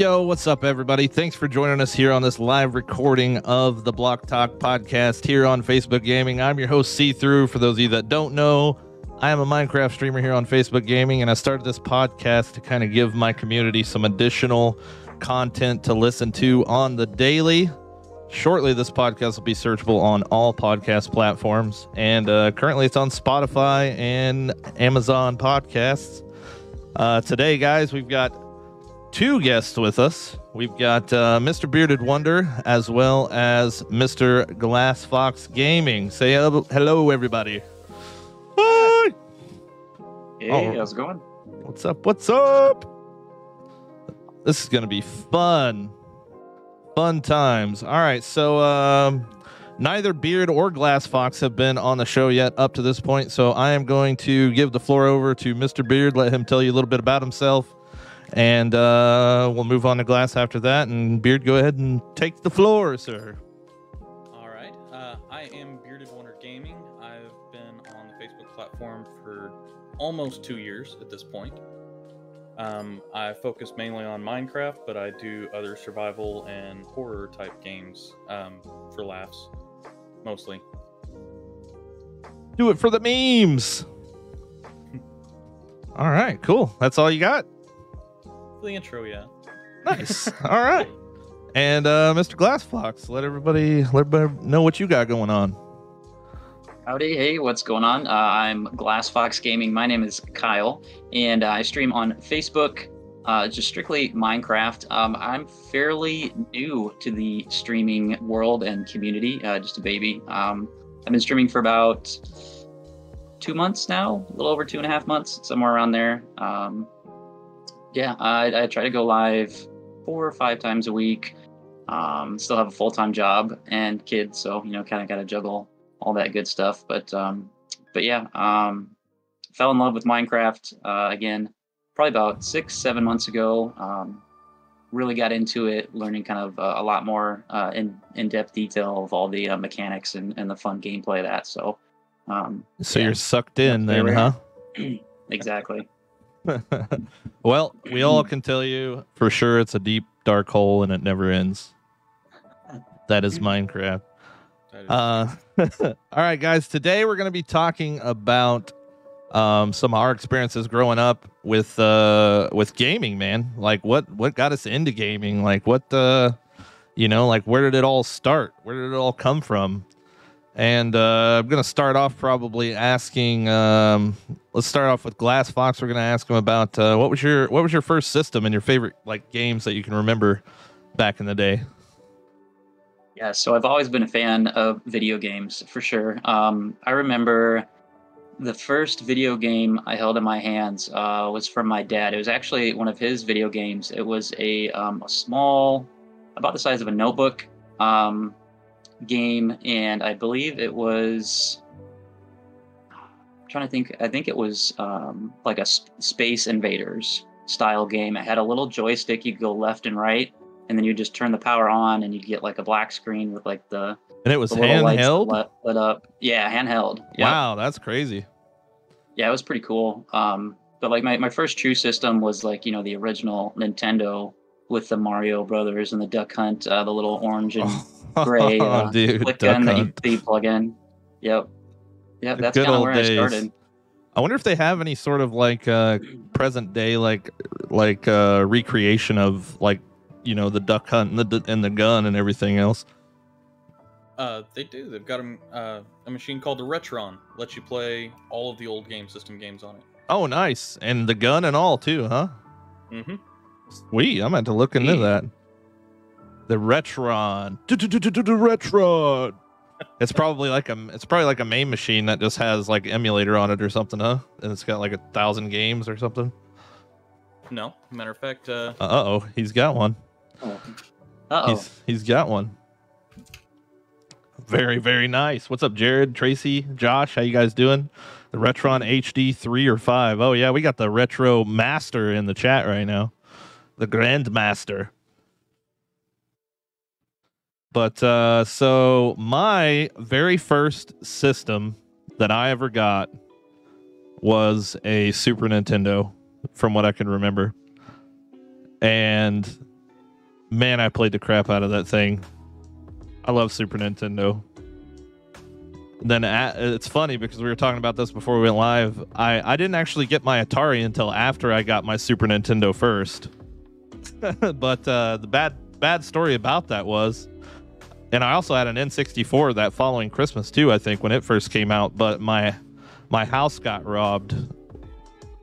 Yo, what's up, everybody? Thanks for joining us here on this live recording of the Block Talk podcast here on Facebook Gaming. I'm your host, Seethrew. For those of you that don't know, I am a Minecraft streamer here on Facebook Gaming, and I started this podcast to kind of give my community some additional content to listen to on the daily. Shortly, this podcast will be searchable on all podcast platforms, and uh, currently it's on Spotify and Amazon Podcasts. Uh, today, guys, we've got two guests with us. We've got uh, Mr. Bearded Wonder as well as Mr. Glass Fox Gaming. Say hello, hello everybody. Hi. Hey, Oh. how's it going? What's up? What's up? This is going to be fun. Fun times. All right. So, um, neither Beard or Glass Fox have been on the show yet up to this point. So, I am going to give the floor over to Mr. Beard, let him tell you a little bit about himself. And uh, we'll move on to Glass after that. And Beard, go ahead and take the floor, sir. All right. Uh, I am Bearded Wonder Gaming. I've been on the Facebook platform for almost two years at this point. Um, I focus mainly on Minecraft, but I do other survival and horror type games um, for laughs, mostly. Do it for the memes. All right. Cool. That's all you got. For the intro, yeah. Nice. All right. And uh, Mr. Glassfox, let everybody let everybody know what you got going on. Howdy, hey, what's going on? Uh, I'm Glass Fox Gaming. My name is Kyle, and I stream on Facebook, uh, just strictly Minecraft. Um, I'm fairly new to the streaming world and community, uh, just a baby. Um, I've been streaming for about two months now, a little over two and a half months, somewhere around there. Um, yeah, I, I try to go live four or five times a week. Um, still have a full time job and kids, so you know, kind of got to juggle all that good stuff. But um, but yeah, um, fell in love with Minecraft uh, again, probably about six seven months ago. Um, really got into it, learning kind of uh, a lot more uh, in in depth detail of all the uh, mechanics and, and the fun gameplay of that. So um, So Yeah. you're sucked in There then, huh? exactly. well, we all can tell you for sure it's a deep dark hole and it never ends. That is Minecraft. That is- Uh, all right, guys. Today we're going to be talking about um, some of our experiences growing up with uh, with gaming. Man, like what what got us into gaming? Like what uh, you know, like where did it all start? Where did it all come from? And uh, I'm going to start off probably asking. Um, let's start off with Glass Fox. We're going to ask him about uh, what was your what was your first system and your favorite like games that you can remember back in the day. Yeah, so I've always been a fan of video games for sure. Um, I remember the first video game I held in my hands uh, was from my dad. It was actually one of his video games. It was a, um, a small, about the size of a notebook um, game, and I believe it was. I'm trying to think, I think it was um, like a Space Invaders style game. It had a little joystick. You could go left and right and then you just turn the power on and you'd get like a black screen with like the, And it was the little lights handheld. lit, lit up. Yeah, handheld. Yep. Wow, that's crazy. Yeah, it was pretty cool. Um, but like my, my first true system was like you know the original Nintendo with the Mario Brothers and the Duck Hunt, uh, the little orange and gray uh, oh, dude, click Duck gun that you, Hunt. that you plug in. Yep. Yep, The that's kind of old where days. I started. I wonder if they have any sort of like uh, present day like like uh, recreation of like you know the duck hunt and the and the gun and everything else. uh, they do. They've got a, uh, a machine called the Retron. Lets you play all of the old game system games on it. Oh, nice, and the gun and all too, huh? Mm-hmm. Sweet, I'm going to look into that. The Retron, Retron. It's probably like a it's probably like a main machine that just has like emulator on it or something, huh? And it's got like a thousand games or something. No, matter of fact, uh, Uh oh, he's got one. Uh oh. He's he's got one. Very very nice. What's up, Jared, Tracy, Josh? How you guys doing? The Retron HD three or five? Oh yeah, we got the Retro Master in the chat right now. The Grandmaster. But uh, so my very first system that I ever got was a Super Nintendo, from what I can remember. And man, I played the crap out of that thing. I love Super Nintendo. Then at, it's funny because we were talking about this before we went live. I, I didn't actually get my Atari until after I got my Super Nintendo first. but uh, the bad bad story about that was, and I also had an N64 that following Christmas too. I think when it first came out, but my my house got robbed,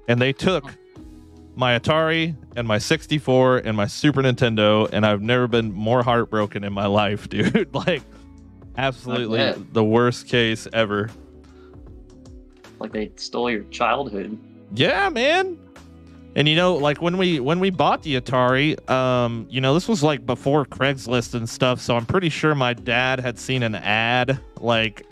and they took my Atari and my 64 and my Super Nintendo, and I've never been more heartbroken in my life, dude. like, absolutely the worst case ever. Like they stole your childhood. Yeah, man. And you know, like when we when we bought the Atari, um, you know, this was like before Craigslist and stuff, so I'm pretty sure my dad had seen an ad like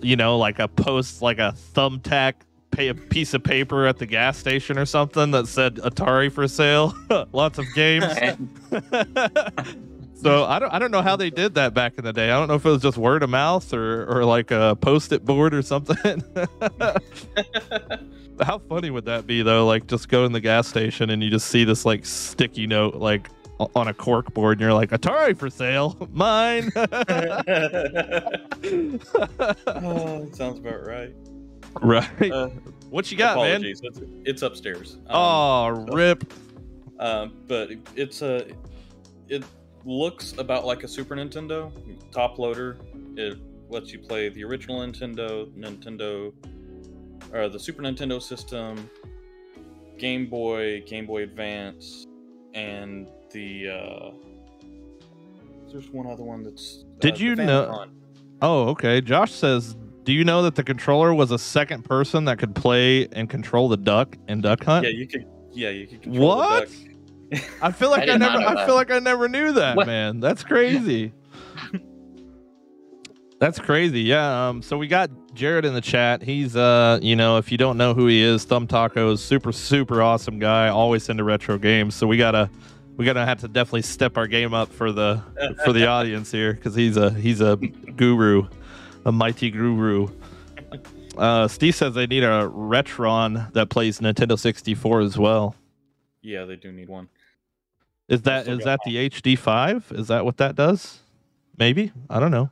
you know, like a post like a thumbtack pay a piece of paper at the gas station or something that said Atari for sale. Lots of games. so I don't I don't know how they did that back in the day. I don't know if it was just word of mouth or or like a post-it board or something. How funny would that be though? Like just go in the gas station and you just see this like sticky note like on a cork board and you're like Atari for sale, mine. oh, sounds about right. right. Uh, what you got, man? apologies. It's, it's upstairs. Um, Oh, rip. Um, but it's a it looks about like a Super Nintendo top loader. It lets you play the original Nintendo, Nintendo, or the Super Nintendo system, Game Boy, Game Boy Advance, and the. Uh, there's one other one that's. uh, Did the you know-. Oh, okay. Josh says, "Do you know that the controller was a second person that could play and control the duck in Duck Hunt?" Yeah, you could. Yeah, you could. Control the What? I feel like I I, never. I that. feel like I never knew that, What? man. That's crazy. That's crazy. Yeah. Um. So we got Jared in the chat. He's uh. You know, if you don't know who he is, Thumb Tacos, super super awesome guy. Always into retro games. So we gotta. We gotta have to definitely step our game up for the for the audience here because he's a he's a guru, a mighty guru. Uh, Steve says they need a Retron that plays Nintendo 64 as well. Yeah, they do need one. Is that still that the HD5? Is that what that does? Maybe I don't know.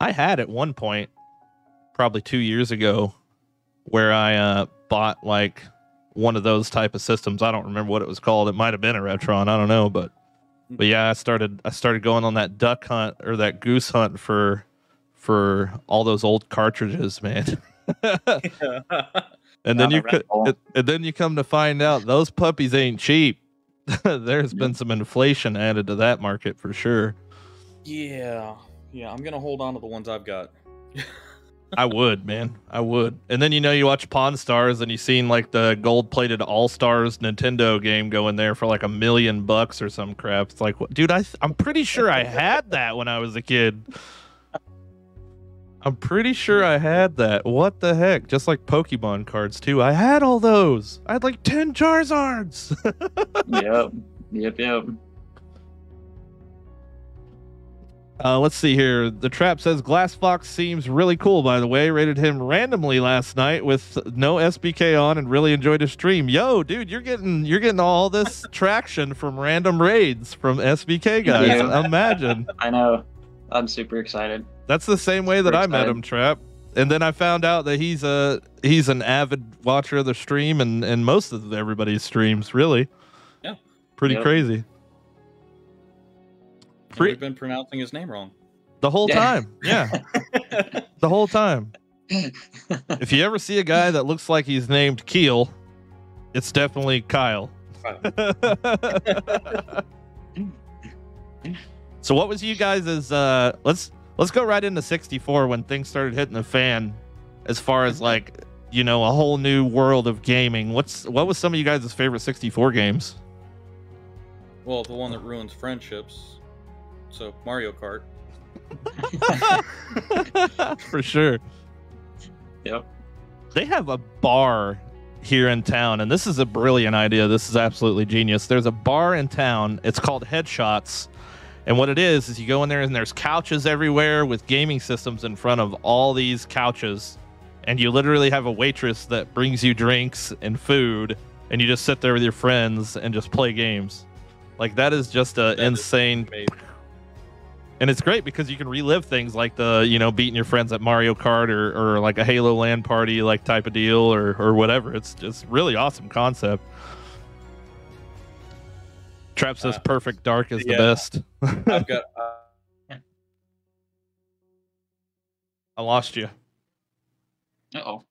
I had at one point, probably two years ago, where I uh, bought like one of those type of systems. I don't remember what it was called. It might have been a Retron. I don't know, but but yeah, I started I started going on that duck hunt or that goose hunt for for all those old cartridges, man. and then you could, and then you come to find out those puppies ain't cheap. There's been some inflation added to that market for sure. yeah, yeah. I'm gonna hold on to the ones I've got. I would, man. I would. And then you know you watch Pawn Stars and you seen like the gold plated All Stars Nintendo game going there for like a million bucks or some crap. It's like, dude, I th- I'm pretty sure I had that when I was a kid. I'm pretty sure I had that. What the heck? Just like Pokemon cards too. I had all those. I had like 10 Charizards. yep. Yep. Yep. Uh, let's see here. The trap says Glass Fox seems really cool. By the way, rated him randomly last night with no SBK on, and really enjoyed his stream. Yo, dude, you're getting you're getting all this traction from random raids from SBK guys. Yeah. Imagine I know. I'm super excited. that's the same way that Super I met him, Trap. And then I found out that he's a he's an avid watcher of the stream and and most of everybody's streams. Really, Yeah. pretty Yep. crazy. And Pre- We've been pronouncing his name wrong. The whole Yeah. time, yeah, the whole time. if you ever see a guy that looks like he's named Keel, it's definitely Kyle. so what was you guys' uh let's let's go right into 64 when things started hitting the fan as far as like you know a whole new world of gaming. What's what was some of you guys' favorite 64 games? Well, the one that ruins friendships. So Mario Kart. For sure. Yep. They have a bar here in town, and this is a brilliant idea. This is absolutely genius. There's a bar in town. It's called Headshots. And what it is, is you go in there and there's couches everywhere with gaming systems in front of all these couches. And you literally have a waitress that brings you drinks and food, and you just sit there with your friends and just play games. Like that is just a insane Amazing. And it's great because you can relive things like the you know beating your friends at Mario Kart or, or like a Halo LAN party like type of deal or or whatever. It's just really awesome concept. Trap says Uh, perfect dark is the best. I've got. Uh, I lost you. Uh oh.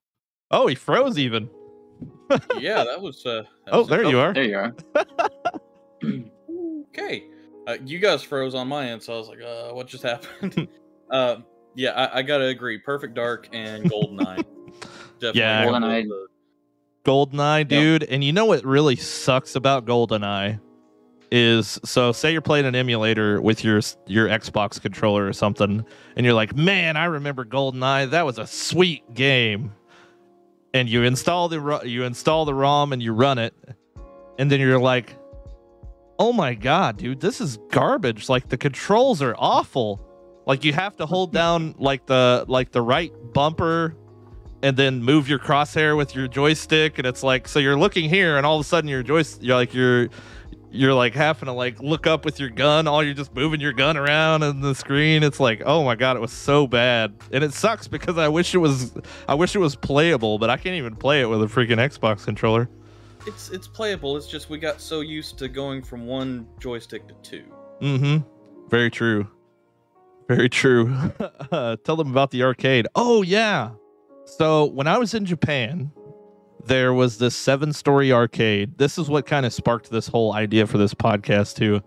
Oh, he froze even. yeah, that was. Uh, that Oh, was there you are. There you are. Okay. Uh, you guys froze on my end, so I was like, uh, what just happened? uh, yeah, I, I gotta agree. Perfect Dark and Goldeneye. Definitely. Yeah. one GoldenEye. Goldeneye, dude. And you know what really sucks about Goldeneye is so say you're playing an emulator with your your Xbox controller or something, and you're like, man, I remember Goldeneye. That was a sweet game. And you install the you install the ROM and you run it, and then you're like, oh my god, dude, this is garbage. Like the controls are awful. Like you have to hold down like the like the right bumper and then move your crosshair with your joystick and it's like so you're looking here and all of a sudden your joystick you're like you're you're like having to like look up with your gun all you're just moving your gun around in the screen it's like oh my god it was so bad and it sucks because i wish it was i wish it was playable but i can't even play it with a freaking xbox controller It's it's playable. It's just we got so used to going from one joystick to two. mm-hmm very true very true uh, tell them about the arcade oh yeah so when i was in japan there was this seven story arcade. This is what kind of sparked this whole idea for this podcast, too.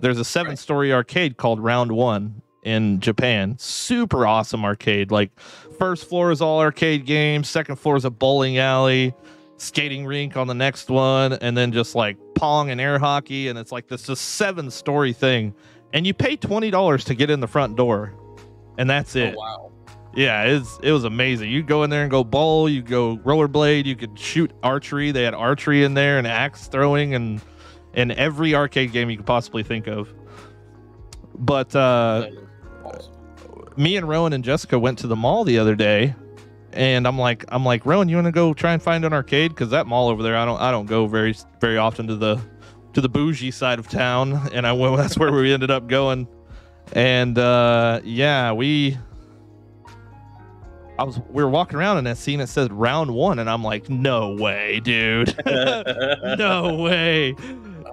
There's a seven story arcade called Round One in Japan. Super awesome arcade. Like, first floor is all arcade games, second floor is a bowling alley, skating rink on the next one, and then just like pong and air hockey. And it's like this just seven story thing. And you pay $20 to get in the front door, and that's it. Oh wow. Yeah, it's it was amazing. You go in there and go ball, you go rollerblade, you could shoot archery. They had archery in there and axe throwing and and every arcade game you could possibly think of. But uh awesome. me and Rowan and Jessica went to the mall the other day and I'm like I'm like Rowan, you want to go try and find an arcade cuz that mall over there I don't I don't go very very often to the to the bougie side of town and I went that's where we ended up going. And uh yeah, we I was we were walking around and I seen it said round 1 and I'm like no way, dude. no way.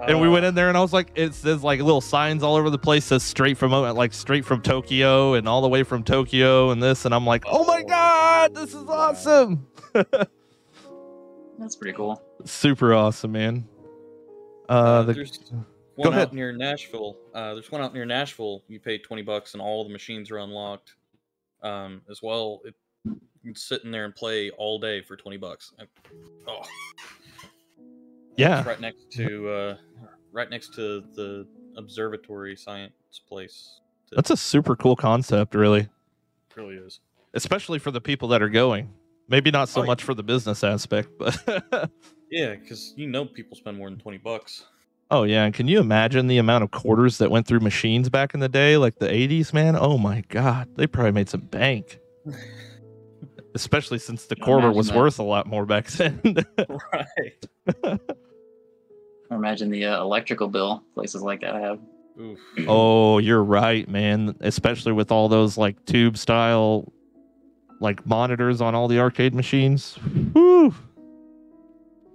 And we went in there and I was like, it says like little signs all over the place, says straight from uh, like straight from Tokyo and all the way from Tokyo and this, and I'm like, oh my god, this is awesome. That's pretty cool. Super awesome, man. Uh, Uh, the, there's one ahead. out near Nashville. Uh, there's one out near Nashville. You pay twenty bucks and all the machines are unlocked. Um, as well, it, you can sit in there and play all day for twenty bucks. I- Oh, yeah, right next to uh, right next to the observatory science place. that's a super cool concept, really, It really is. especially for the people that are going. Maybe not so Oh, yeah. much for the business aspect, but Yeah, because you know people spend more than twenty bucks. oh yeah, and can you imagine the amount of quarters that went through machines back in the day, like the '80s, man? Oh my god, they probably made some bank. especially since the Can quarter was that. worth a lot more back then. right. Or imagine the uh, electrical bill places like that have. Oof. oh, you're right, man. Especially with all those like tube style like monitors on all the arcade machines. Whew.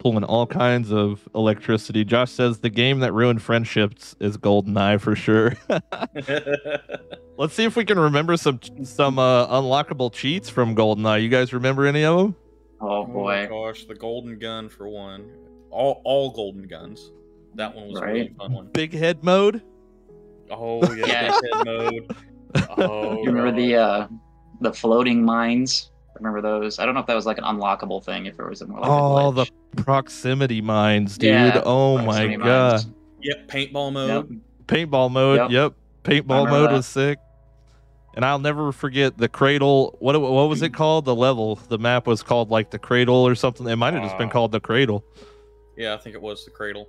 Pulling all kinds of electricity. Josh says the game that ruined friendships is GoldenEye for sure. Let's see if we can remember some some uh, unlockable cheats from GoldenEye. You guys remember any of them? Oh Oh my boy. gosh, the golden gun for one. All all golden guns. That one was a really fun one. Big head mode. Oh yeah, Yeah. big head mode. Oh, You remember the uh, the floating mines? Remember those? I don't know if that was like an unlockable thing. If it was more like Oh, a the glitch. Proximity mines, dude. Yeah, oh my proximity god. mines. Yep, paintball Yep. mode. Paintball mode. Yep. Yep. Paintball mode that. was sick. And I'll never forget the cradle. What what was it called? The level. The map was called like the cradle or something. It might have just been Uh, called the cradle. Yeah, I think it was the cradle.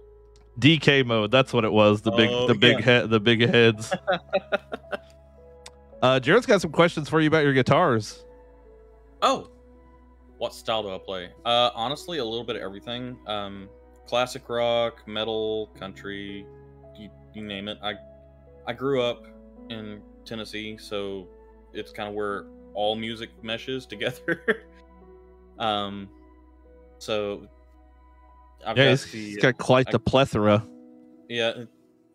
DK mode. That's what it was. The big Oh, the big yeah. head the big heads. uh Jared's got some questions for you about your guitars. Oh, what style do I play? Uh, honestly, a little bit of everything. Um, classic rock, metal, country, you you name it. I I grew up in Tennessee, so it's kind of where all music meshes together. um, so I've yeah, got he's, the, he's got quite I, the plethora. Yeah,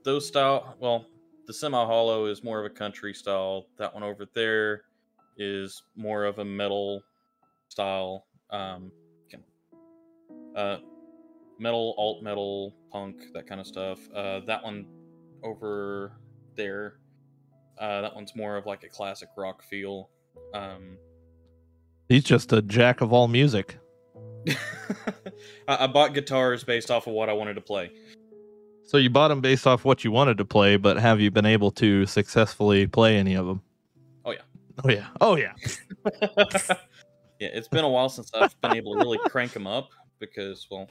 those style. Well, the semi hollow is more of a country style. That one over there is more of a metal style. Um, uh, metal, alt metal, punk, that kind of stuff. Uh, that one over there, uh, that one's more of like a classic rock feel. Um, He's just a jack of all music. I, I bought guitars based off of what I wanted to play. So you bought them based off what you wanted to play, but have you been able to successfully play any of them? Oh yeah. Oh yeah. Oh yeah. yeah, it's been a while since I've been able to really crank them up because, well,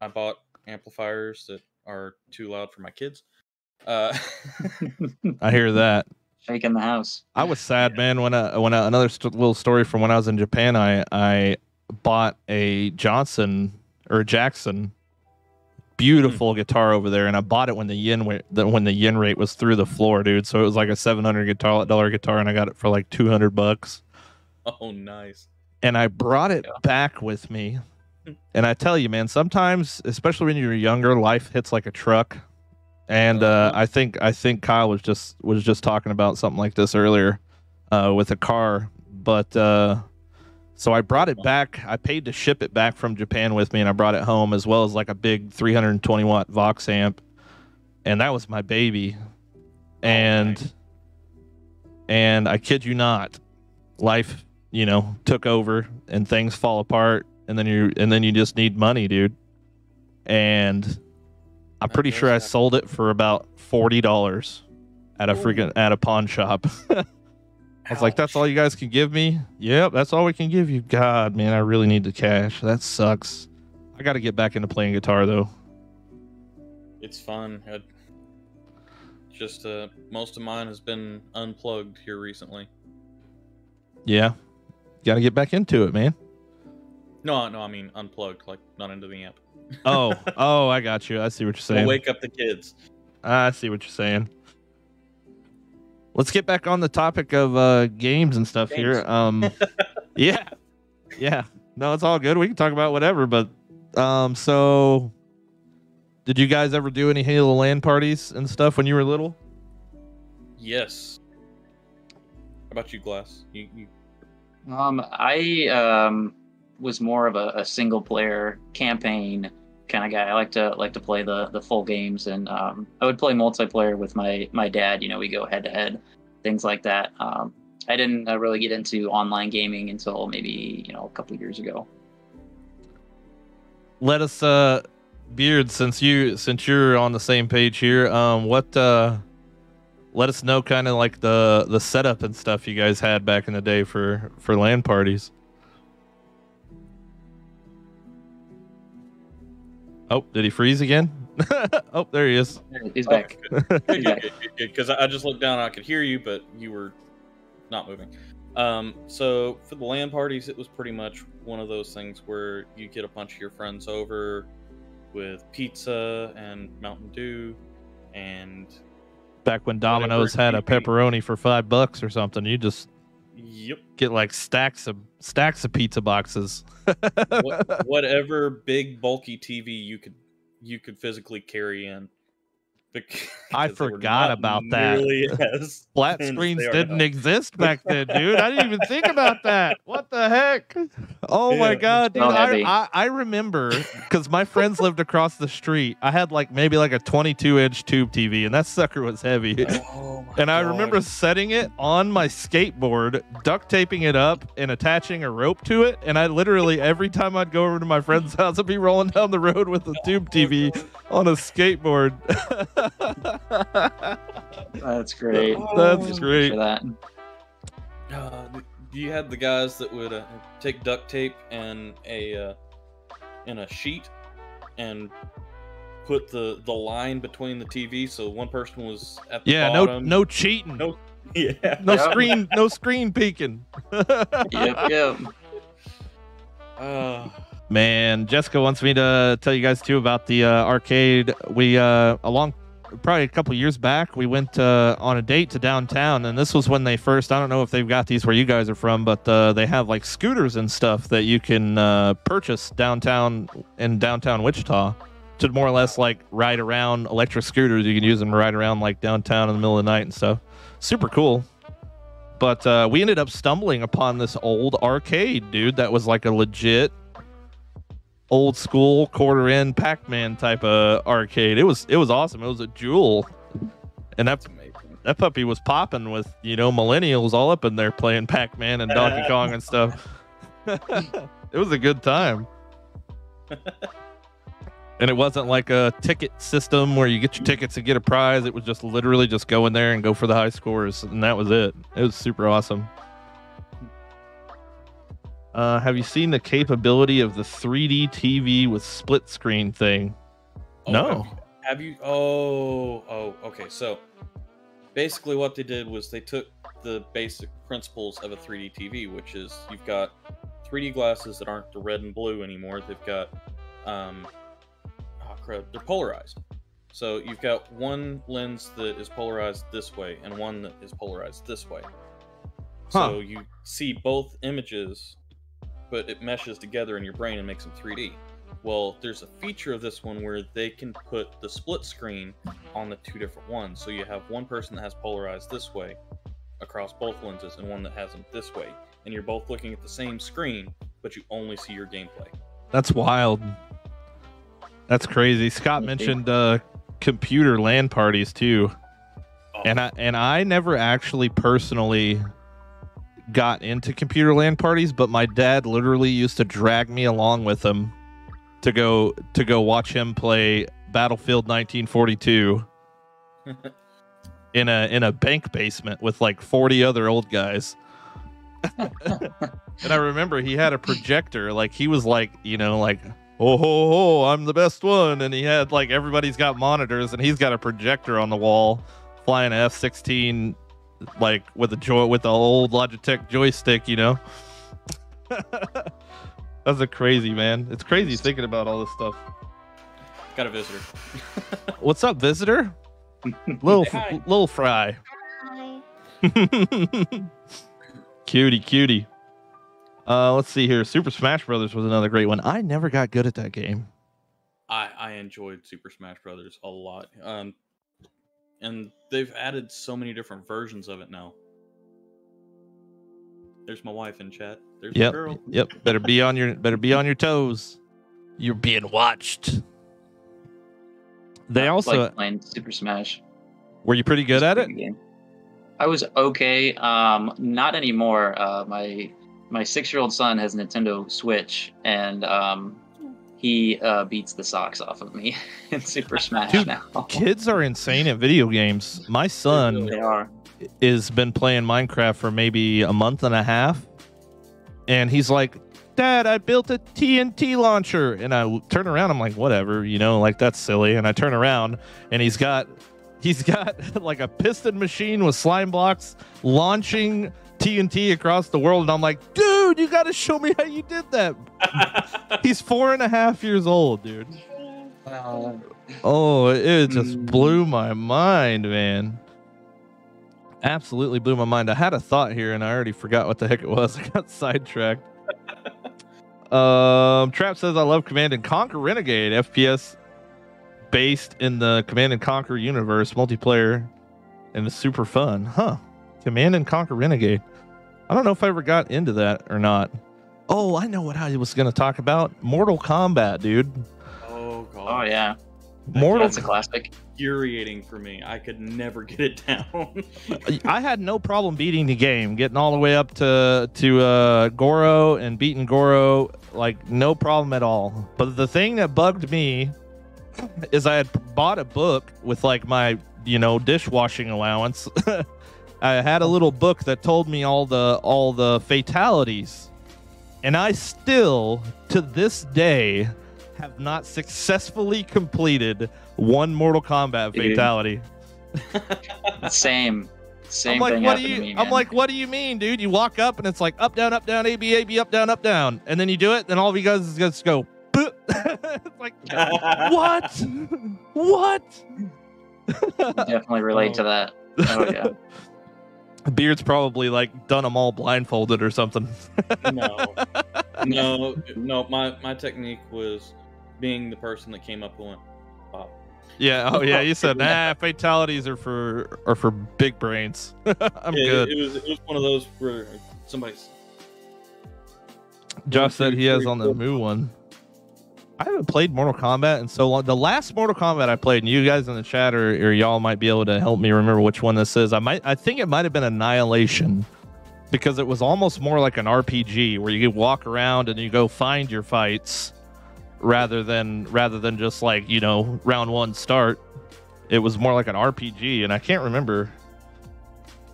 I bought amplifiers that are too loud for my kids. Uh, I hear that. Shaking the house. I was sad, yeah. man. When I, when I, another st- little story from when I was in Japan, I I bought a Johnson or a Jackson beautiful mm. guitar over there, and I bought it when the yen went, when the yen rate was through the floor, dude. So it was like a seven hundred guitar dollar guitar, and I got it for like two hundred bucks. Oh, nice. And I brought it yeah. back with me and I tell you, man, sometimes, especially when you're younger, life hits like a truck. And uh, uh-huh. I think I think Kyle was just was just talking about something like this earlier uh, with a car. But uh, so I brought it back. I paid to ship it back from Japan with me, and I brought it home as well as like a big 320 watt Vox amp, and that was my baby. And and I kid you not, life you know took over and things fall apart and then you and then you just need money, dude. And I'm pretty sure I sold it for about forty dollars at a freaking at a pawn shop. I was like, "That's all you guys can give me." Yep, that's all we can give you. God, man, I really need the cash. That sucks. I got to get back into playing guitar though. It's fun. just uh, most of mine has been unplugged here recently. Yeah, got to get back into it, man. No, no, I mean unplugged, like not into the amp. oh, oh, I got you. I see what you're saying. We'll wake up the kids. I see what you're saying. Let's get back on the topic of uh, games and stuff games. here. Um, yeah, yeah. No, it's all good. We can talk about whatever. But um, so, did you guys ever do any Halo LAN parties and stuff when you were little? Yes. How about you, Glass? You, you... Um, I um was more of a, a single player campaign kind of guy. I like to like to play the the full games, and um, I would play multiplayer with my my dad. You know, we go head to head, things like that. Um, I didn't uh, really get into online gaming until maybe you know a couple years ago. Let us, uh, Beard, since you since you're on the same page here, um, what uh, let us know kind of like the the setup and stuff you guys had back in the day for for LAN parties. Oh, did he freeze again? oh, there he is. He's back. Because I just looked down, I could hear you, but you were not moving. Um, so for the LAN parties, it was pretty much one of those things where you get a bunch of your friends over with pizza and Mountain Dew, and back when Domino's had a pepperoni for five bucks or something, you just Yep. Get like stacks of stacks of pizza boxes. what, whatever big bulky TV you could you could physically carry in. I forgot about that. Flat screens didn't exist back then, dude. I didn't even think about that. What the heck? Oh yeah, my god, dude! I, I, I remember because my friends lived across the street. I had like maybe like a 22 inch tube TV, and that sucker was heavy. Oh and I remember setting it on my skateboard, duct taping it up, and attaching a rope to it. And I literally every time I'd go over to my friend's house, I'd be rolling down the road with a tube TV on a skateboard. That's great. That's great. that. Uh, you had the guys that would uh, take duct tape and a uh, in a sheet and put the the line between the TV so one person was at the yeah, bottom. no no cheating. No, yeah. No yep. screen no screen peeking. yep, yep. Uh, Man, Jessica wants me to tell you guys too about the uh, arcade. We uh, a long probably a couple years back. We went uh, on a date to downtown, and this was when they first. I don't know if they've got these where you guys are from, but uh, they have like scooters and stuff that you can uh, purchase downtown in downtown Wichita to more or less like ride around electric scooters. You can use them to ride around like downtown in the middle of the night and stuff. Super cool. But uh, we ended up stumbling upon this old arcade, dude. That was like a legit old school quarter in Pac-Man type of arcade. It was it was awesome. It was a jewel, and that that puppy was popping with you know millennials all up in there playing Pac-Man and Donkey Kong and stuff. it was a good time. And it wasn't like a ticket system where you get your tickets and get a prize. It was just literally just go in there and go for the high scores, and that was it. It was super awesome. Uh, have you seen the capability of the 3D TV with split screen thing? Oh, No. Have you, have you? Oh, oh, okay. So basically, what they did was they took the basic principles of a 3D TV, which is you've got 3D glasses that aren't the red and blue anymore. They've got, um, oh crap, they're polarized. So you've got one lens that is polarized this way and one that is polarized this way. Huh. So you see both images, but it meshes together in your brain and makes them 3D. Well, there's a feature of this one where they can put the split screen on the two different ones. So you have one person that has polarized this way across both lenses and one that has them this way. And you're both looking at the same screen, but you only see your gameplay. That's wild. That's crazy. Scott mentioned uh, computer LAN parties too, Oh, and I and I never actually personally got into computer LAN parties, but my dad literally used to drag me along with him to go to go watch him play Battlefield 1942 in a in a bank basement with like 40 other old guys. and I remember he had a projector, like he was like, you know, like, oh ho ho, I'm the best one, and he had like everybody's got monitors, and he's got a projector on the wall, flying a F-16, like with a joy with the old Logitech joystick, you know. That's a crazy man. It's crazy thinking about all this stuff. got a visitor. What's up, visitor? Little Hi. little fry. cutie, cutie. Uh, let's see here. Super Smash Brothers was another great one. I never got good at that game. I I enjoyed Super Smash Brothers a lot. Um, and they've added so many different versions of it now. There's my wife in chat. There's Yep, my girl. yep. Better be on your better be on your toes. You're being watched. They I also like playing Super Smash. were you pretty good at it? game. I was okay. Um, not anymore. Uh, my my six year old son has a Nintendo Switch, and um, he uh, beats the socks off of me in Super Smash Dude, now. Kids are insane at video games. My son They are. is been playing Minecraft for maybe a month and a half, and he's like, "Dad, I built a TNT launcher," and I turn around, I'm like, "Whatever, you know, like that's silly." And I turn around, and he's got, he's got like a piston machine with slime blocks launching TNT across the world, and I'm like, "Dude, you got to show me how you did that." he's four and a half years old, dude. Oh, it just Mm. blew my mind, man. Absolutely blew my mind. I had a thought here and I already forgot what the heck it was. I got sidetracked. um, Trap says I love Command and Conquer Renegade FPS based in the Command and Conquer universe multiplayer and it's super fun. Huh. Command and Conquer Renegade. I don't know if I ever got into that or not. Oh, I know what I was going to talk about. Mortal Kombat, dude. oh god. Oh yeah, Mortal that's a classic. Infuriating for me. I could never get it down. I had no problem beating the game, getting all the way up to to uh, Goro and beating Goro, like no problem at all. But the thing that bugged me is I had bought a book with like my you know dishwashing allowance. I had a little book that told me all the all the fatalities, and I still to this day have not successfully completed one Mortal Kombat fatality. Same. Same I'm like, thing what do you? me. I'm like, what do you mean, dude? You walk up and it's like up, down, up, down, A, B, A, B, up, down, up, down, and then you do it, then all of you guys is just go. boop. it's like, what? what? Definitely relate to that. Oh yeah. Beard's probably like done them all blindfolded or something. No, no, no. My my technique was being the person that came up and went, "Wow, Yeah. Oh yeah. You said nah. Fatalities are for are for big brains. I'm Yeah, good. It, it was it was one of those where somebody's Josh said he has on the. Moo one. I haven't played Mortal Kombat in so long. The last Mortal Kombat I played, and you guys in the chat or, or y'all might be able to help me remember which one this is. I might, I think it might have been Annihilation, because it was almost more like an RPG where you walk around and you go find your fights, rather than rather than just like you know round one start. It was more like an RPG, and I can't remember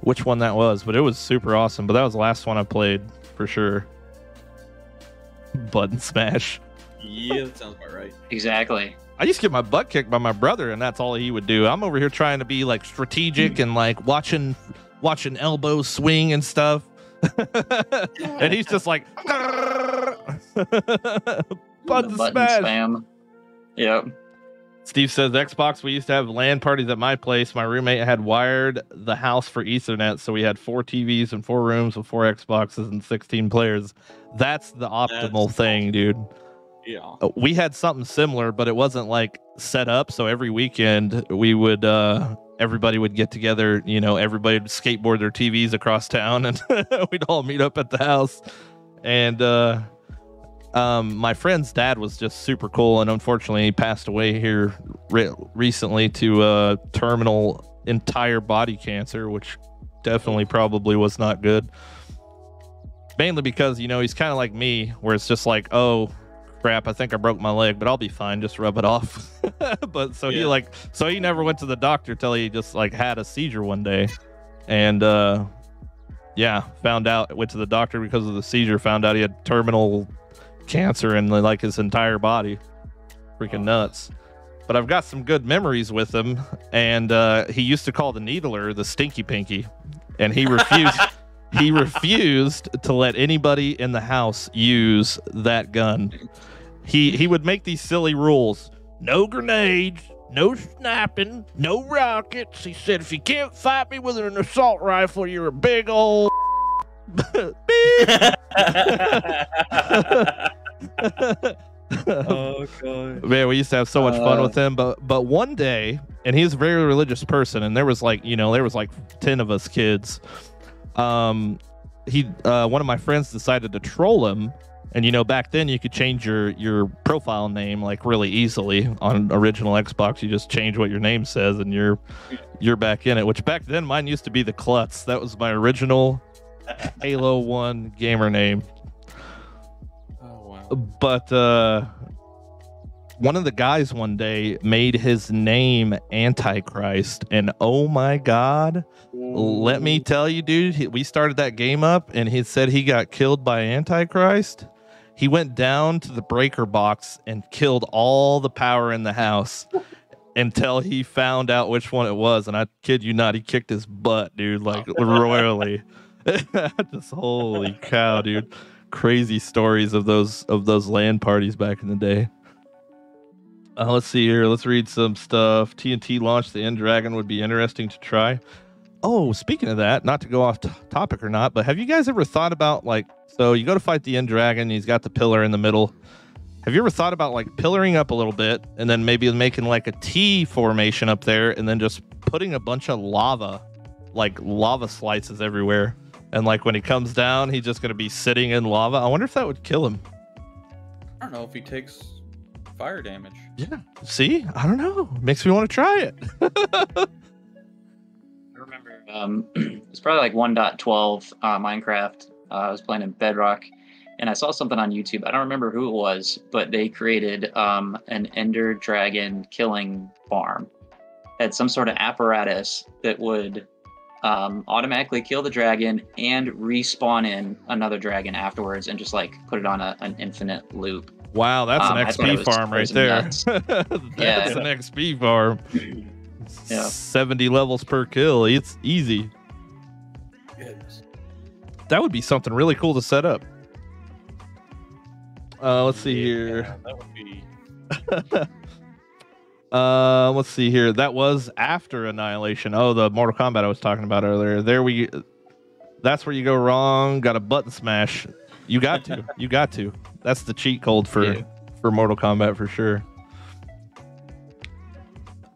which one that was, but it was super awesome. But that was the last one I played for sure. Button smash. Yeah, that sounds about right. Exactly. I used to get my butt kicked by my brother, and that's all he would do. I'm over here trying to be like strategic hmm. and like watching watching elbows swing and stuff. and he's just like button, Button smash. spam. Yep. Steve says Xbox. We used to have LAN parties at my place. My roommate had wired the house for Ethernet, so we had four TVs and four rooms with four Xboxes and 16 players. That's the optimal That's thing, dude. Yeah, Uh, we had something similar, but it wasn't like set up. So every weekend we would, uh, everybody would get together. You know, everybody would skateboard their TVs across town, and we'd all meet up at the house. And uh, um, my friend's dad was just super cool, and unfortunately, he passed away here re- recently to uh, terminal entire body cancer, which definitely probably was not good. Mainly because you know he's kind of like me, where it's just like, oh crap, I think I broke my leg, but I'll be fine. Just rub it off. but so he like, so he never went to the doctor till he just like had a seizure one day, and uh, yeah, found out went to the doctor because of the seizure. Found out he had terminal cancer in like his entire body. Freaking nuts. But I've got some good memories with him, and uh, he used to call the needler the Stinky Pinky, and he refused. he refused to let anybody in the house use that gun. He he would make these silly rules: no grenades, no sniping, no rockets. He said, if you can't fight me with an assault rifle, you're a big old. Oh god. Man, we used to have so much fun Uh. with him. But but one day, and he's a very religious person, and there was like you know there was like ten of us kids. Um, he uh, one of my friends decided to troll him, and you know back then you could change your your profile name like really easily on original Xbox. You just change what your name says, and you're you're back in it. Which back then mine used to be the Klutz. That was my original Halo One gamer name Oh wow. but uh one of the guys one day made his name antichrist and oh my god let me tell you dude we started that game up and he said he got killed by antichrist he went down to the breaker box and killed all the power in the house until he found out which one it was and i kid you not he kicked his butt dude like royally just holy cow dude crazy stories of those of those LAN parties back in the day. Uh, let's see here. Let's read some stuff. TNT launched the End Dragon would be interesting to try. Oh, speaking of that, not to go off t- topic or not, but have you guys ever thought about like so you go to fight the End Dragon, he's got the pillar in the middle. Have you ever thought about like pillaring up a little bit and then maybe making like a T formation up there and then just putting a bunch of lava, like lava slices everywhere? And like when he comes down, he's just gonna be sitting in lava. I wonder if that would kill him. I don't know if he takes fire damage. Yeah. See, I don't know. Makes me want to try it. I remember um, it's probably like 1.12 uh, Minecraft. Uh, I was playing in Bedrock, and I saw something on YouTube. I don't remember who it was, but they created um, an Ender Dragon killing farm. Had some sort of apparatus that would um, automatically kill the dragon and respawn in another dragon afterwards, and just like put it on a, an infinite loop. Wow, that's Um, an I thought it XP farm right there. that's Yeah. an XP farm. Yeah. 70 levels per kill. It's easy. Goodness. That would be something really cool to set up. Uh, let's see here. Yeah, that would be Uh, let's see here. That was after Annihilation. Oh, the Mortal Kombat I was talking about earlier. There we. That's where you go wrong. Got a button smash. You got to. you got to. That's the cheat code for Yeah. for Mortal Kombat for sure.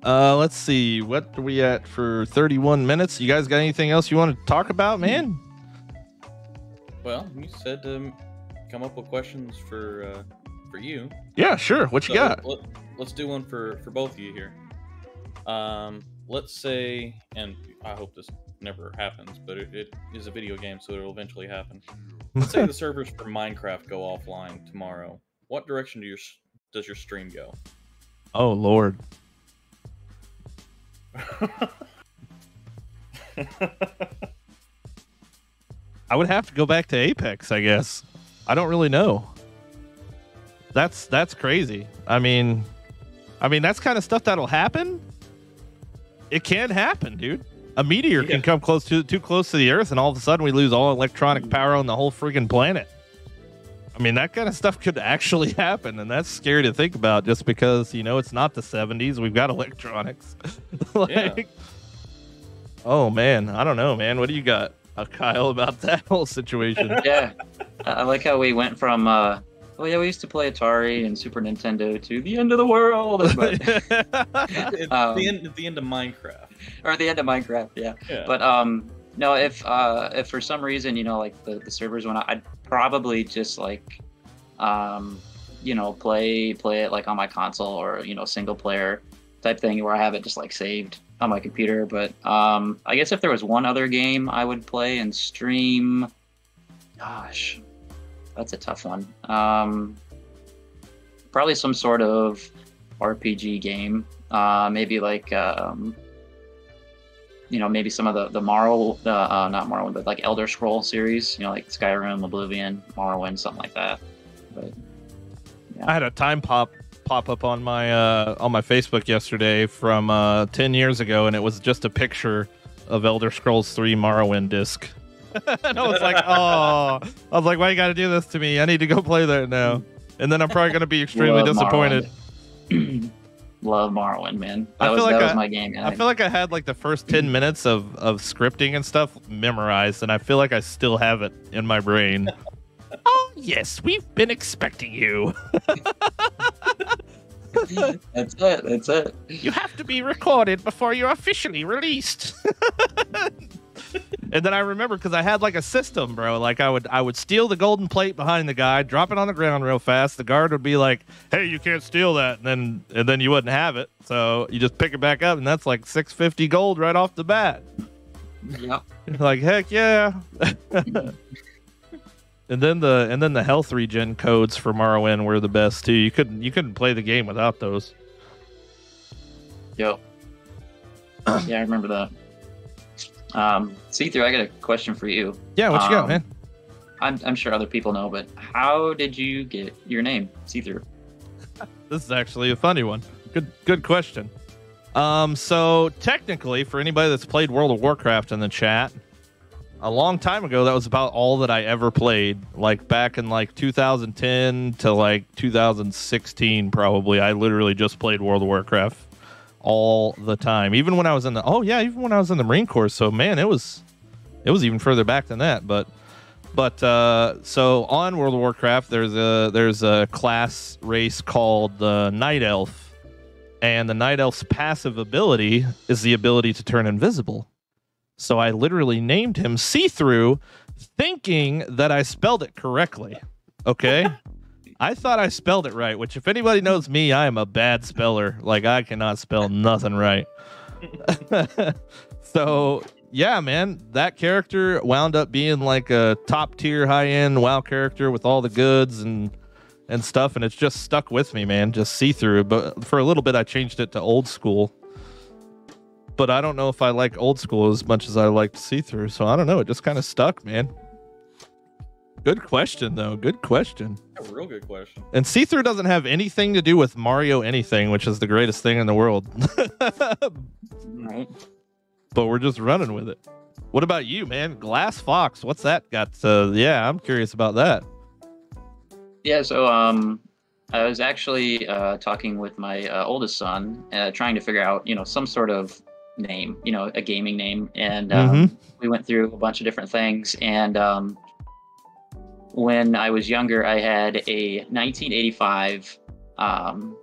Uh, let's see. What are we at for 31 minutes? You guys got anything else you want to talk about, man? Well, you said to come up with questions for uh, for you. Yeah, sure. What you So, got? Let, let's do one for for both of you here. Um, let's say, and I hope this never happens, but it, it is a video game, so it'll eventually happen. Let's say the servers for Minecraft go offline tomorrow. What direction do your does your stream go? oh Lord. I would have to go back to Apex, I guess. I don't really know. That's that's crazy. I mean, I mean that's kind of stuff that'll happen. It can happen, dude. A meteor Yeah. can come close to too close to the Earth, and all of a sudden we lose all electronic power on the whole freaking planet. I mean, that kind of stuff could actually happen, and that's scary to think about. Just because you know it's not the '70s, we've got electronics. like, oh man, I don't know, man. What do you got, uh, Kyle, about that whole situation? yeah, I I like how we went from uh, oh yeah, we used to play Atari and Super Nintendo to the end of the world, but, Um, the end, the end of Minecraft. or the end of Minecraft. Yeah, Yeah. but um, no, if uh, if for some reason you know like the, the servers went out, I'd probably just like um, you know play play it like on my console or you know single player type thing where I have it just like saved on my computer. But um, I guess if there was one other game I would play and stream, gosh, that's a tough one. Um, probably some sort of RPG game. Uh, maybe like um, you know maybe some of the the Morrow, the uh, not Morrowind, but like Elder Scroll series. You know like Skyrim, Oblivion, Morrowind, something like that. But yeah. I had a time pop pop up on my uh, on my Facebook yesterday from uh, ten years ago, and it was just a picture of Elder Scrolls Three Morrowind disc. and I was like, oh, I was like, why you got to do this to me? I need to go play that now. And then I'm probably going to be extremely disappointed. Morrowind. Love Morrowind, man. I That was feel like that was I- my game. I feel like I had like the first 10 minutes of, of scripting and stuff memorized, and I feel like I still have it in my brain. oh, yes, we've been expecting you. that's it. That's it. You have to be recorded before you're officially released. and then I remember because I had like a system, bro. Like I would I would steal the golden plate behind the guy, drop it on the ground real fast. The guard would be like, "Hey, you can't steal that," and then and then you wouldn't have it. So you just pick it back up, and that's like six fifty gold right off the bat. Yep. like heck yeah. and then the and then the health regen codes for Morrowind were the best too. You couldn't you couldn't play the game without those. Yep. yeah, I remember that. Um, Seethrew. I got a question for you. Yeah, what you got, Um, man? I'm, I'm sure other people know, but how did you get your name, Seethrew? This is actually a funny one. Good good question. Um, so technically, for anybody that's played World of Warcraft in the chat, a long time ago, that was about all that I ever played. Like back in like 2010 to like 2016, probably. I literally just played World of Warcraft all the time. Even when I was in the oh yeah, even when I was in the Marine Corps. So man, it was it was even further back than that. But but uh, so on World of Warcraft, there's a there's a class race called the Night Elf, and the Night Elf's passive ability is the ability to turn invisible. So I literally named him Seethrew, thinking that I spelled it correctly. Okay. I thought I spelled it right, which, if anybody knows me, I am a bad speller. Like, I cannot spell nothing right. so, yeah, man, that character wound up being like a top tier, high end WoW character with all the goods and and stuff, and it's just stuck with me, man. Just Seethrew. But for a little bit, I changed it to old school. But I don't know if I like old school as much as I like Seethrew. So I don't know. It just kind of stuck, man. Good question, though. Good question. A real good question. And Seethrew doesn't have anything to do with Mario anything, which is the greatest thing in the world. Right. but we're just running with it. What about you, man? Glass Fox, what's that got? Uh, yeah, I'm curious about that. Yeah, so um, I was actually uh, talking with my uh, oldest son, uh, trying to figure out, you know, some sort of name, you know, a gaming name, and um, Mhm. we went through a bunch of different things. And um, when I was younger, I had a 1985 um,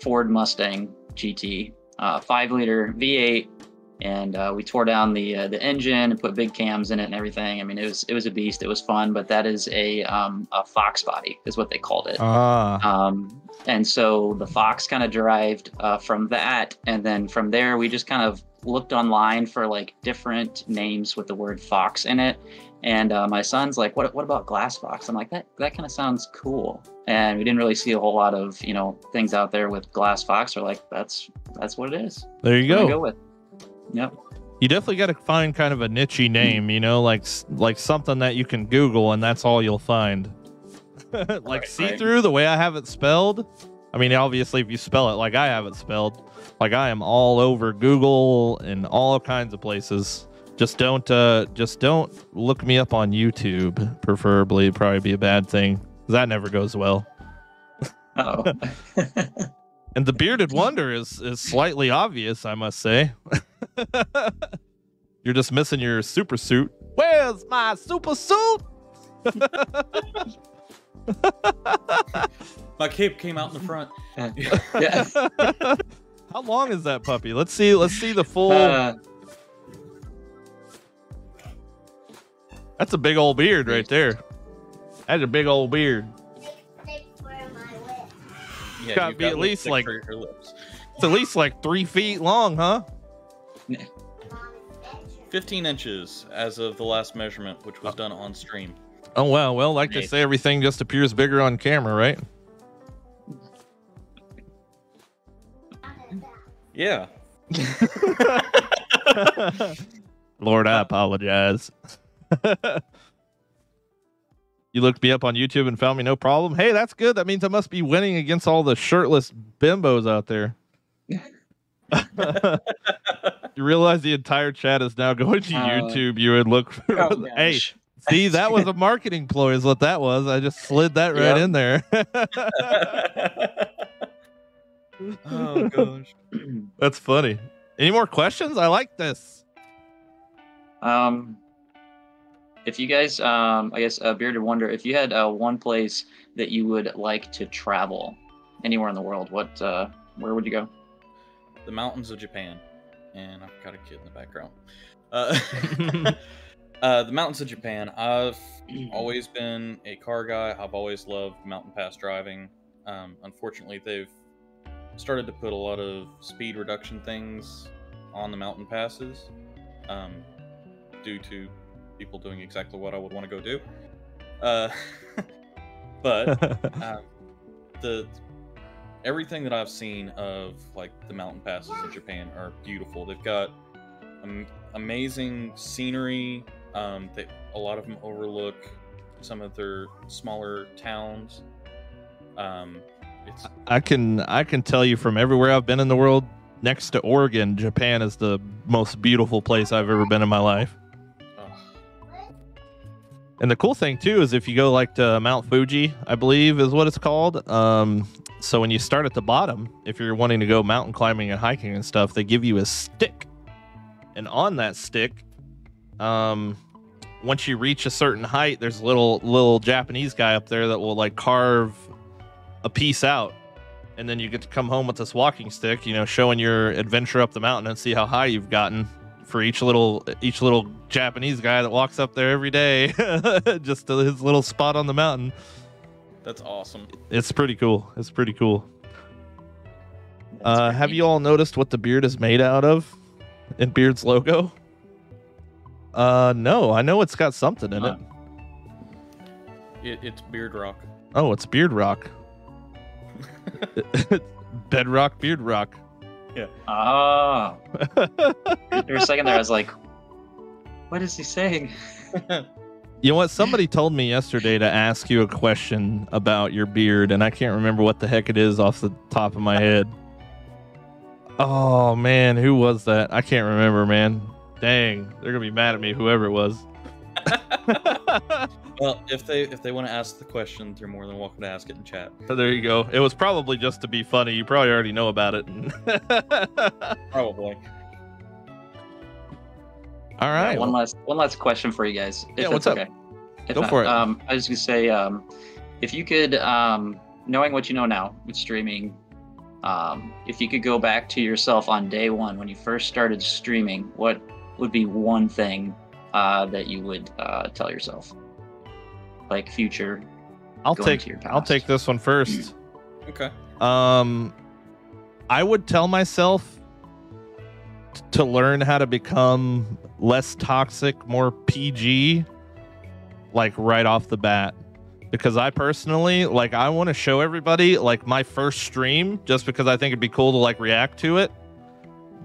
Ford Mustang GT, uh, five liter V8, and uh, we tore down the uh, the engine and put big cams in it and everything. I mean, it was it was a beast. It was fun, but that is a um, a Fox body, is what they called it. Ah. Um, and so the Fox kind of derived uh, from that, and then from there we just kind of looked online for like different names with the word Fox in it. And uh, my son's like, "What? What about Glass Fox?" I'm like, "That that kind of sounds cool." And we didn't really see a whole lot of you know things out there with Glass Fox. We're like, "That's that's what it is." there you What do we go. Go with. Yep. You definitely got to find kind of a nichey name, you know, like like something that you can Google and that's all you'll find. like Right, see right. through the way I have it spelled. I mean, obviously, if you spell it like I have it spelled, like I am all over Google and all kinds of places. Just don't, uh, just don't look me up on YouTube. Preferably, It'd probably be a bad thing. That never goes well. Oh. And the bearded wonder is is slightly obvious, I must say. You're just missing your super suit. Where's my super suit? My cape came out in the front. yeah. How long is that puppy? Let's see. Let's see the full. Uh, That's a big old beard right there. That's a big old beard. Yeah, Gotta be got at least like- for lips. It's at least like three feet long, huh? 15 inches as of the last measurement, which was oh. done on stream. Oh wow. Well, like they say, everything just appears bigger on camera, right? Yeah. Lord, I apologize. you looked me up on YouTube and found me no problem. Hey, that's good. That means I must be winning against all the shirtless bimbos out there. you realize the entire chat is now going to Uh, YouTube. You would look. oh, hey, see, that was a marketing ploy, is what that was. I just slid that right Yep. in there. oh gosh. That's funny. Any more questions? I like this. Um, if you guys, um, I guess, uh, Bearded Wonder, if you had uh, one place that you would like to travel anywhere in the world, what, uh, where would you go? The mountains of Japan. And I've got a kid in the background. Uh, uh, the mountains of Japan. I've always been a car guy. I've always loved mountain pass driving. Um, unfortunately, they've started to put a lot of speed reduction things on the mountain passes um, due to people doing exactly what I would want to go do. Uh, but um, the everything that I've seen of like the mountain passes in Japan are beautiful. They've got am- amazing scenery. Um, they, a lot of them overlook some of their smaller towns. Um, it's I can I can tell you from everywhere I've been in the world, next to Oregon, Japan is the most beautiful place I've ever been in my life. And the cool thing too is if you go like to Mount Fuji, I believe is what it's called. Um, so when you start at the bottom, if you're wanting to go mountain climbing and hiking and stuff, they give you a stick, and on that stick, um, once you reach a certain height, there's a little little Japanese guy up there that will like carve a piece out, and then you get to come home with this walking stick, you know, showing your adventure up the mountain and see how high you've gotten for each little each little Japanese guy that walks up there every day, just to his little spot on the mountain. that's awesome. It's pretty cool. It's pretty cool. Uh, have you all noticed what the beard is made out of in Beard's logo? Uh, no. I know it's got something in it. Uh, It, it's beard rock. Oh, it's Beard Rock. Bedrock Beard Rock. Oh. For ah. a second there, I was like, what is he saying? You know what? Somebody told me yesterday to ask you a question about your beard, and I can't remember what the heck it is off the top of my head. Oh man, who was that? I can't remember, man. Dang, they're gonna be mad at me, whoever it was. Well, if they if they want to ask the question, they're more than welcome to ask it in chat. So there you go. It was probably just to be funny. You probably already know about it. Probably. All right. one last one last question for you guys. If Yeah, that's what's up? okay. If Go not, for it. Um, I was gonna say, um, if you could, um, knowing what you know now with streaming, um, if you could go back to yourself on day one when you first started streaming, what would be one thing uh, that you would uh, tell yourself, like future? I'll going take to your I'll take this one first. Okay. Um, I would tell myself t- to learn how to become less toxic, more PG, like right off the bat. Because I personally, like, I want to show everybody, like, my first stream just because I think it'd be cool to, like, react to it.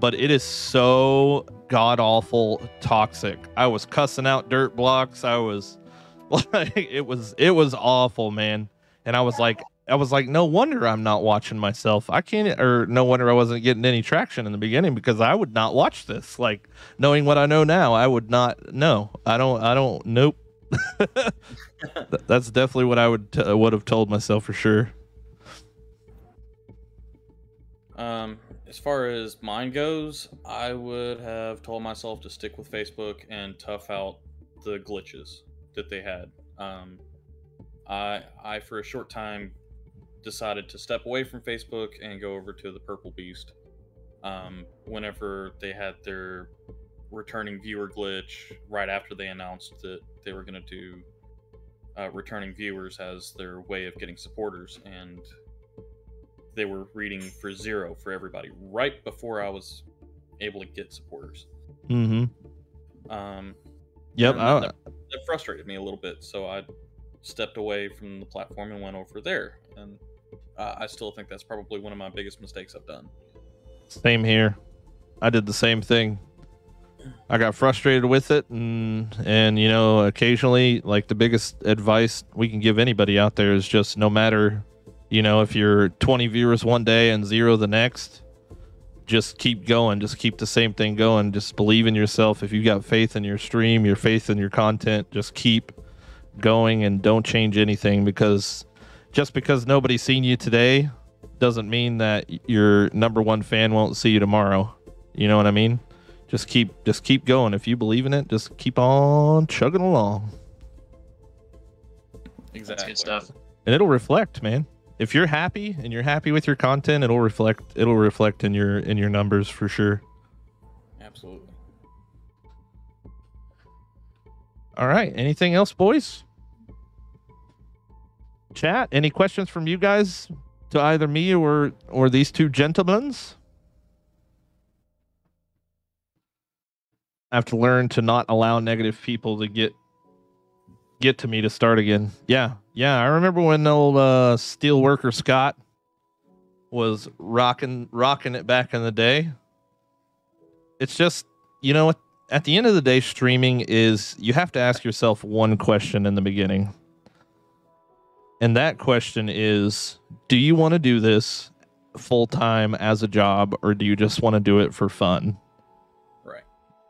But it is so god awful toxic. I was cussing out dirt blocks. I was, like, it was, it was awful, man. And I was like, I was like, no wonder I'm not watching myself. I can't, or no wonder I wasn't getting any traction in the beginning because I would not watch this. Like, knowing what I know now, I would not. No, I don't. I don't. Nope. That's definitely what I would t- would have told myself for sure. Um, as far as mine goes, I would have told myself to stick with Facebook and tough out the glitches that they had. Um, I I for a short time decided to step away from Facebook and go over to the Purple Beast. Um, whenever they had their returning viewer glitch right after they announced that they were going to do uh, returning viewers as their way of getting supporters, and they were reading for zero for everybody right before I was able to get supporters. Mm-hmm. Um, Yep. I, that, that frustrated me a little bit, so I stepped away from the platform and went over there. And uh, I still think that's probably one of my biggest mistakes I've done. Same here. I did the same thing. I got frustrated with it and and you know, occasionally like the biggest advice we can give anybody out there is just no matter you know, if you're 20 viewers one day and zero the next, just keep going, just keep the same thing going, just believe in yourself. If you've got faith in your stream, your faith in your content, just keep going and don't change anything because just because nobody's seen you today doesn't mean that your number one fan won't see you tomorrow. You know what I mean? Just keep just keep going. If you believe in it, just keep on chugging along. Exactly. That's good stuff. And it'll reflect, man. If you're happy and you're happy with your content, it'll reflect it'll reflect in your in your numbers for sure. Absolutely. All right. Anything else, boys? Chat, any questions from you guys to either me or or these two gentlemen? I have to learn to not allow negative people to get get to me to start again. Yeah, yeah. I remember when old uh, steel worker Scott was rocking rocking it back in the day. It's just you know at the end of the day, streaming is you have to ask yourself one question in the beginning. And that question is Do you want to do this full time as a job, or do you just want to do it for fun?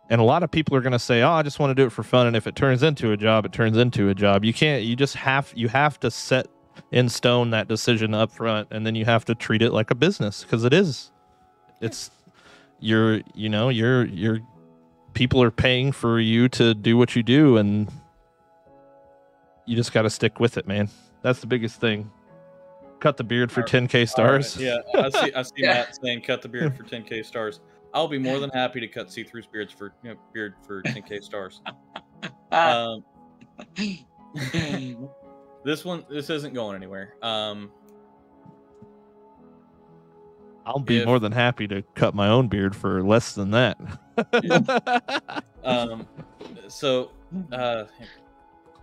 Right. And a lot of people are going to say, "Oh, I just want to do it for fun." And if it turns into a job, it turns into a job. You can't. You just have. You have to set in stone that decision up front, and then you have to treat it like a business because it is. It's you're. You know, you're. You're. People are paying for you to do what you do, and you just got to stick with it, man. That's the biggest thing. Cut the beard for All 10k stars. Yeah, I see. I see Yeah. Matt saying cut the beard for 10k stars. I'll be more than happy to cut see through beards for you know, beard for 10k stars. Ah. Um, this one, this isn't going anywhere. Um, I'll be If- more than happy to cut my own beard for less than that. um, so uh,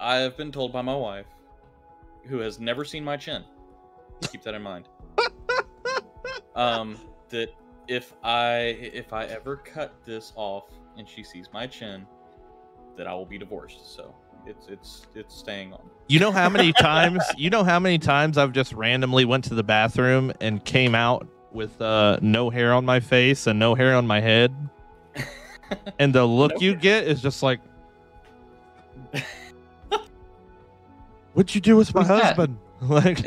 I have been told by my wife, who has never seen my chin, keep that in mind, um, that if I if I ever cut this off and she sees my chin, that I will be divorced. So it's it's it's staying on. you know how many times you know how many times I've just randomly went to the bathroom and came out with uh, no hair on my face and no hair on my head, and the look No you hair. get is just like, What'd you do with my husband? that? Like,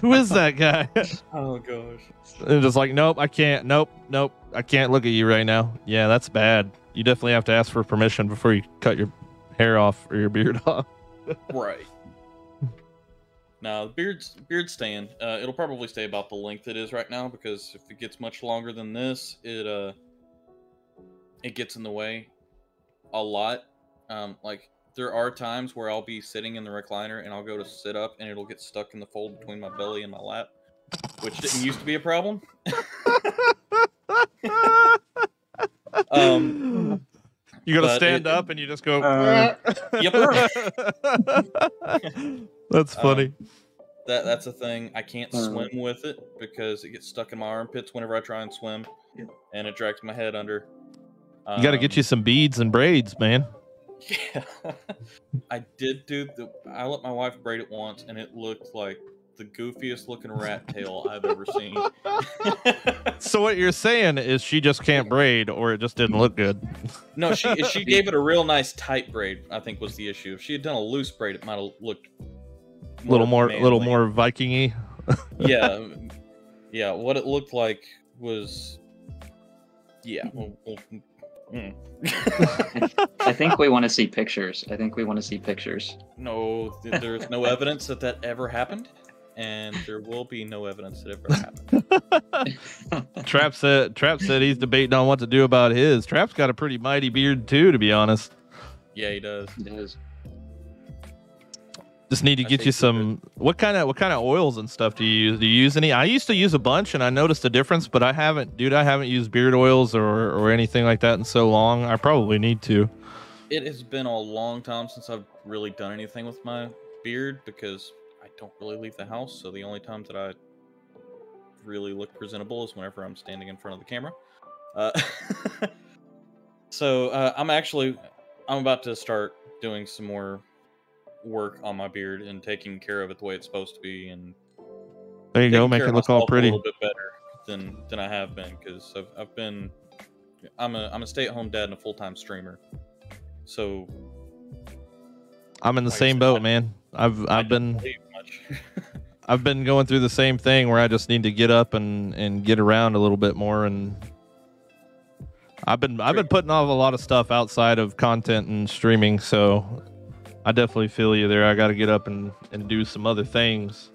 who is that guy? Oh gosh. and just like, nope, I can't. Nope, nope, I can't look at you right now. Yeah, that's bad. You definitely have to ask for permission before you cut your hair off or your beard off. Right. Now the beard's beard's staying. Uh, it'll probably stay about the length it is right now because if it gets much longer than this, it uh, it gets in the way a lot. Um, like there are times where I'll be sitting in the recliner and I'll go to sit up and it'll get stuck in the fold between my belly and my lap, which didn't used to be a problem. Um, you gotta stand it- up and you just go. Uh, Yep. That's Um, funny. That that's a thing. I can't Uh. swim with it because it gets stuck in my armpits whenever I try and swim, Yeah. and it drags my head under. you got to get you Um, some beads and braids, man. Yeah, I did do the. I let my wife braid it once, and it looked like the goofiest looking rat tail I've ever seen. So what you're saying is she just can't braid, or it just didn't look good. no, she she gave it a real nice tight braid. I think was the issue. If she had done a loose braid, it might have looked A little more, a little more Vikingy. yeah, yeah. What it looked like was, yeah. well, well, mm. I think we want to see pictures. I think we want to see pictures. no, there's no evidence that that ever happened, and there will be no evidence that it ever happened. Trap said, Trap said he's debating on what to do about his. Trap's got a pretty mighty beard too, to be honest. Yeah, he does. It is. Just need to get you some. What kind of what kind of oils and stuff do you use? Do you use any? I used to use a bunch, and I noticed a difference, but I haven't, dude. I haven't used beard oils or or anything like that in so long. I probably need to. It has been a long time since I've really done anything with my beard because I don't really leave the house. So the only time that I really look presentable is whenever I'm standing in front of the camera. Uh, so uh, I'm actually I'm about to start doing some more work on my beard and taking care of it the way it's supposed to be and There you go, make it look all pretty. a little bit better than than I have been because I've, I've been I'm a I'm a stay at home dad and a full time streamer. So I'm in the like same said, boat, I- man. I've I've been much. I've been going through the same thing where I just need to get up and and get around a little bit more and I've been I've been putting off a lot of stuff outside of content and streaming, so I definitely feel you there. I got to get up and and do some other things.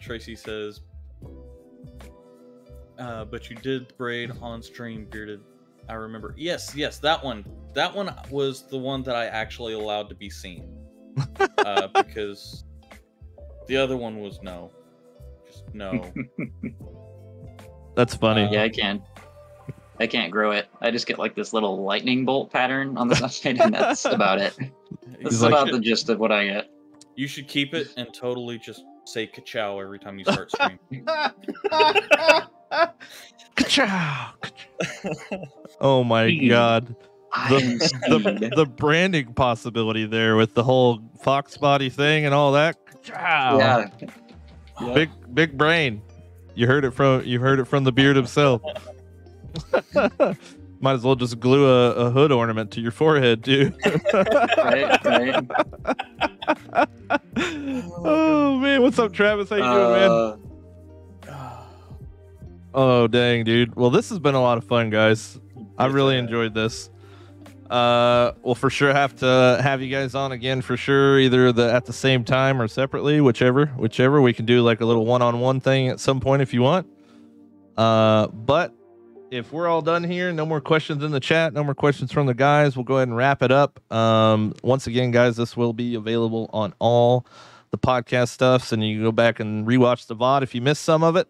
Tracy says, uh, but you did braid on stream, bearded. I remember. Yes, yes, that one. That one was the one that I actually allowed to be seen. uh, because the other one was no. Just no. That's funny. Uh, Yeah, I can. I can't grow it. I just get like this little lightning bolt pattern on the side, and that's about it. That's He's like- about the gist of what I get. you should keep it and totally just say ka-chow every time you start screaming. Ka-chow, ka-chow. oh my Speed. god. I am The, the branding possibility there with the whole fox body thing and all that. Ka-chow. yeah, Yeah. Big big brain. You heard it from you heard it from the beard himself. Might as well just glue a, a hood ornament to your forehead too. right, right. oh man, what's up, Travis? How you doing, man? Uh, Oh dang, dude. Well, this has been a lot of fun, guys. I really uh, enjoyed this. Uh, we'll for sure have to have you guys on again for sure, either the at the same time or separately, whichever, whichever. We can do like a little one-on-one thing at some point if you want. Uh, but if we're all done here, no more questions in the chat, no more questions from the guys. We'll go ahead and wrap it up. Um, once again, guys, this will be available on all the podcast stuffs, and you can go back and rewatch the VOD if you missed some of it.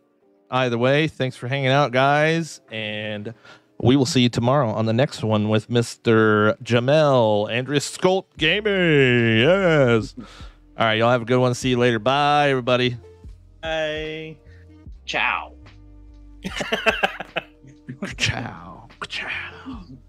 Either way, thanks for hanging out, guys, and we will see you tomorrow on the next one with Mr. Jamel Andreas Skolt Gaming. Yes. All right, y'all have a good one. See you later. Bye, everybody. Hey. ciao. Ciao. Ciao.